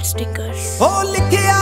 Wanted stickers. ਉਹ ਲਿਖਿਆ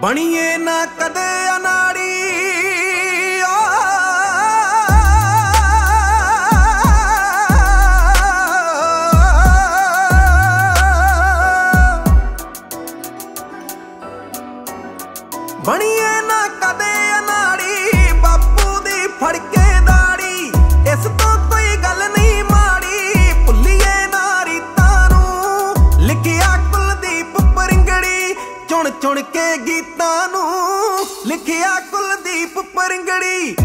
ਬਣੀਏ ਨਾ ਕਦੇ ਅਨਾੜੀ Dirty!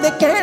de querer